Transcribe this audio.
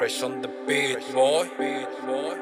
Fresh on the beat, boy.